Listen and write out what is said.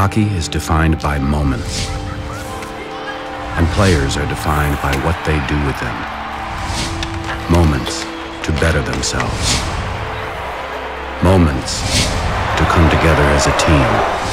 Hockey is defined by moments. And players are defined by what they do with them. Moments to better themselves. Moments to come together as a team.